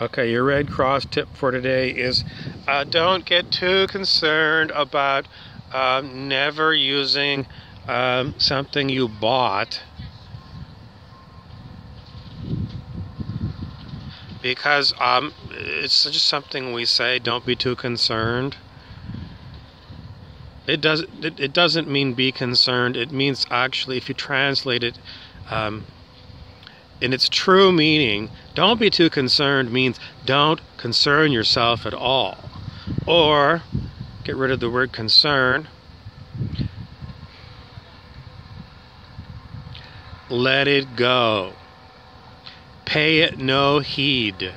Okay, your Red Cross tip for today is uh, don't get too concerned about uh, never using um, something you bought because um, it's just something we say. Don't be too concerned. It does. It, it doesn't mean be concerned. It means actually, if you translate it. In its true meaning, don't be too concerned means don't concern yourself at all. Or get rid of the word concern. Let it go. Pay it no heed.